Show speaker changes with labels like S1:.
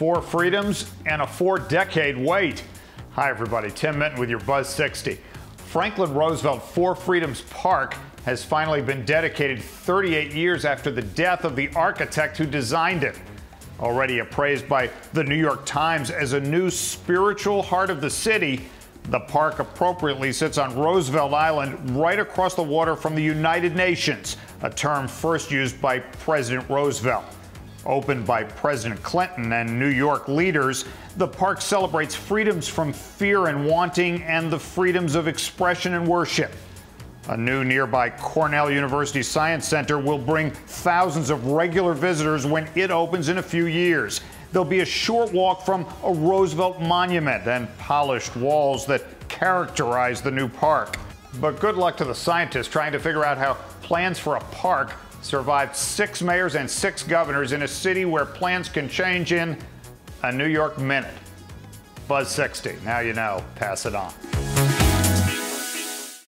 S1: four freedoms, and a four decade wait. Hi, everybody. Tim Minton with your Buzz 60. Franklin Roosevelt Four Freedoms Park has finally been dedicated 38 years after the death of the architect who designed it. Already appraised by the New York Times as a new spiritual heart of the city, the park appropriately sits on Roosevelt Island, right across the water from the United Nations, a term first used by President Roosevelt. Opened by President Clinton and New York leaders, the park celebrates freedoms from fear and wanting and the freedoms of expression and worship. A new nearby Cornell University Science Center will bring thousands of regular visitors when it opens in a few years. There'll be a short walk from a Roosevelt monument and polished walls that characterize the new park. But good luck to the scientists trying to figure out how plans for a park survived six mayors and six governors in a city where plans can change in a New York minute. Buzz 60. Now you know. Pass it on.